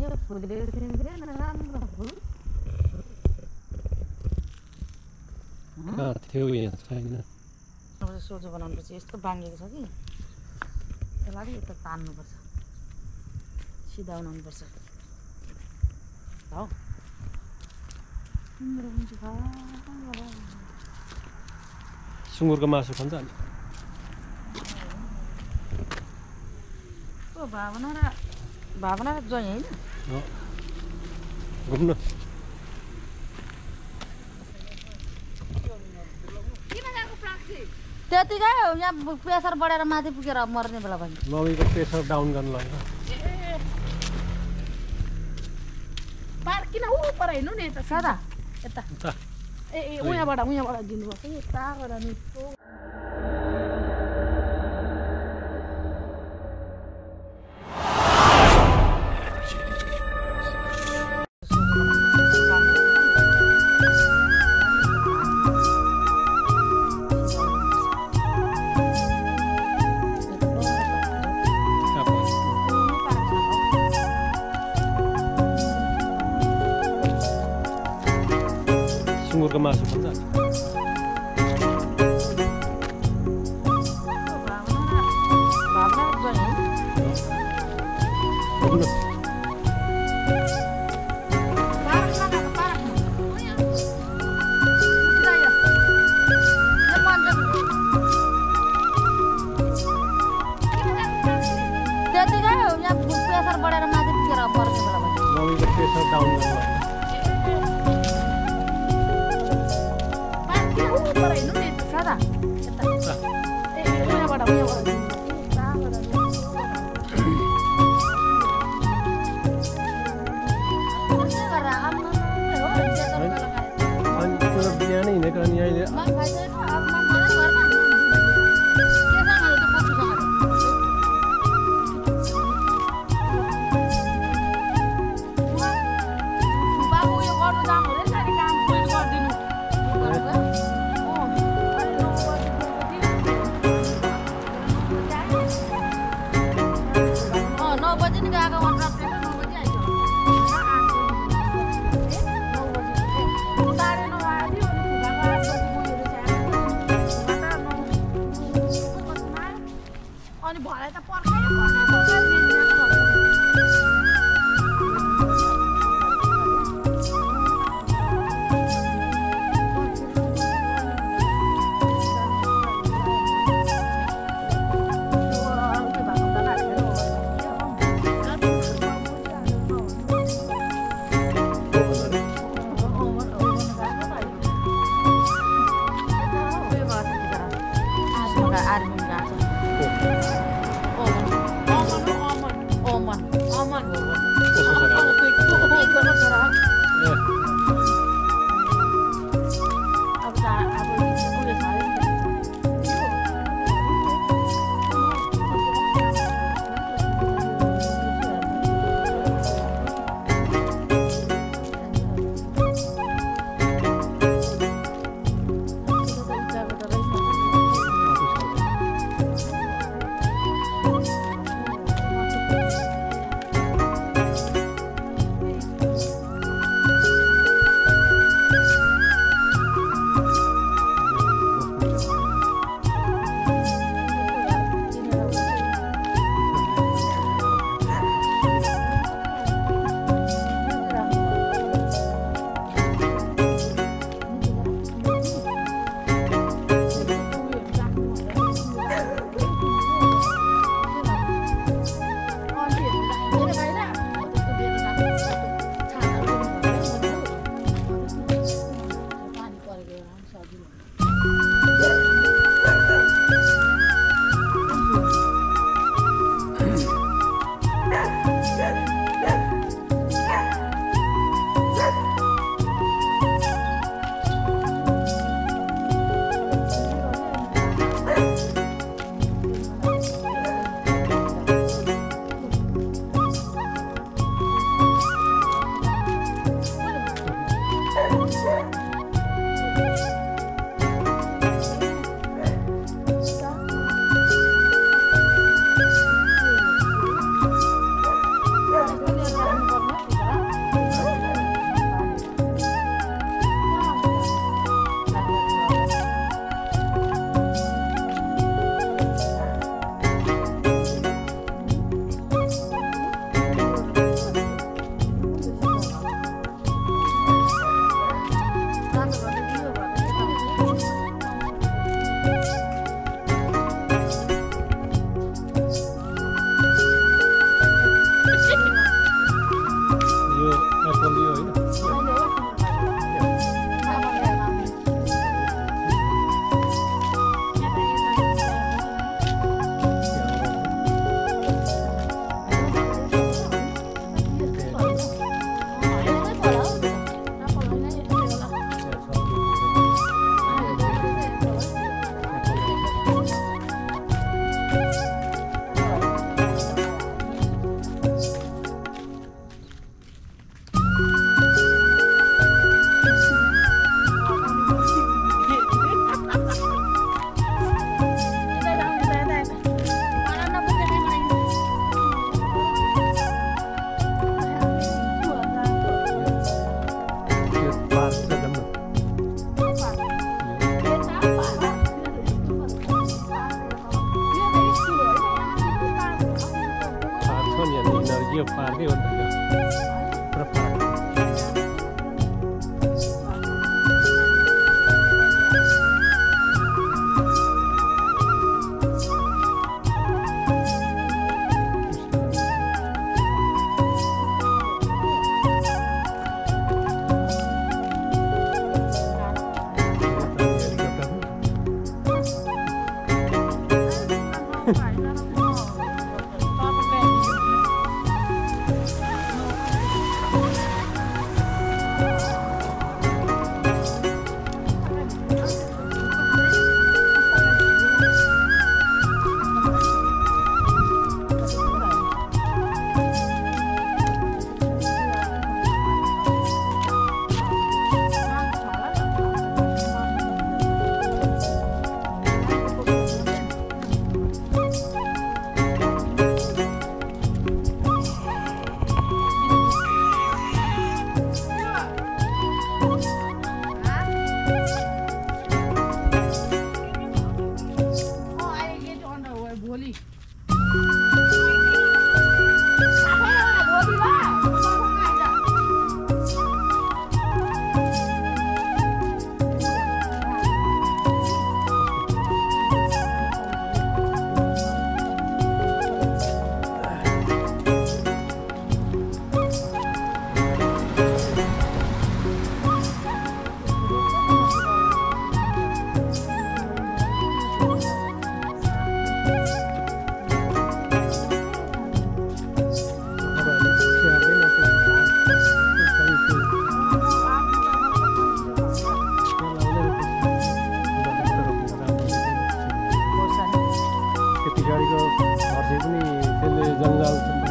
यो फुलेको थियो राम्रो फुल थियो यहाँ छैन। अब सोझो बनाउनुपर्छ यस्तो बाङ्गेको छ कि। यसलाई अलिक यता तान्नुपर्छ। सिधा बनाउनुपर्छ। हौ तिम्रो सुँगुरको मासु खान्छ अनि ओ भावना र भावना जय होइन? घुम्नु। त्यतिकै हो यहाँ प्रेसर बढेर माथि पुगेर मर्ने बेला भयो। मम्मीको प्रेसर डाउन गर्नु लाग्यो। पार्क किन ऊ पर हिँड्नु नि यता सदा यता। ए ए उहाँबाट उहाँबाट दिनुभएको यता गएर नि सुँगुरको उहाँबाट उहाँबाट भरे त पर्खाइ कसो 하는 거 यो पार्दै हो नि त यो 这里人少。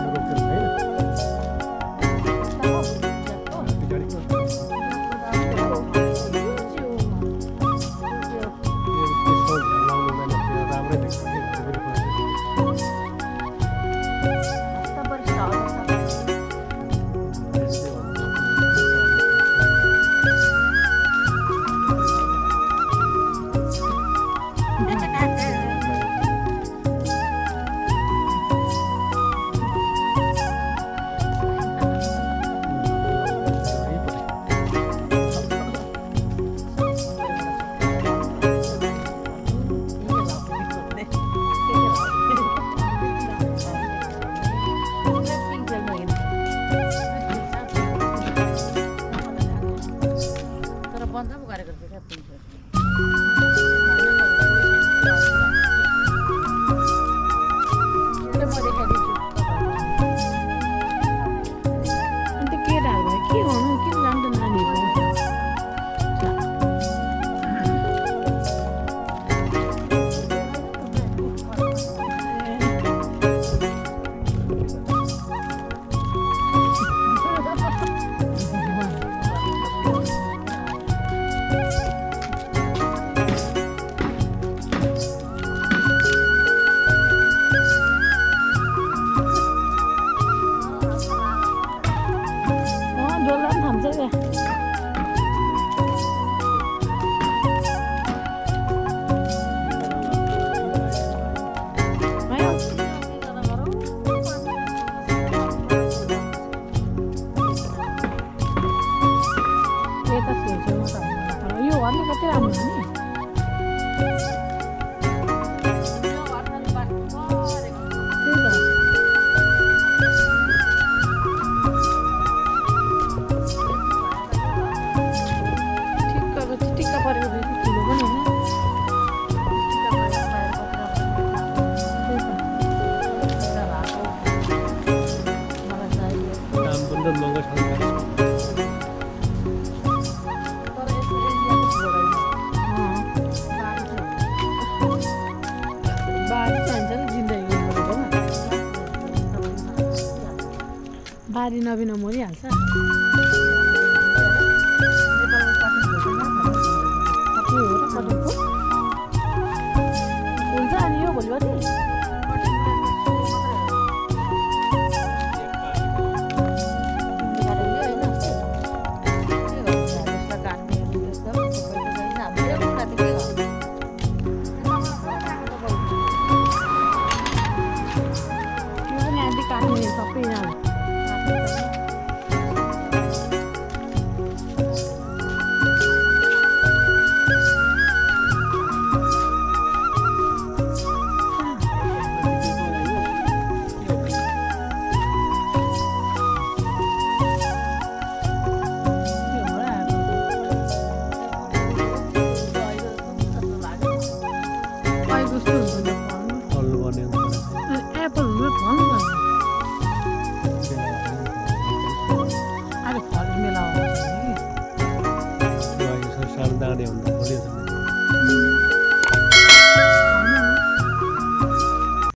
这样努力。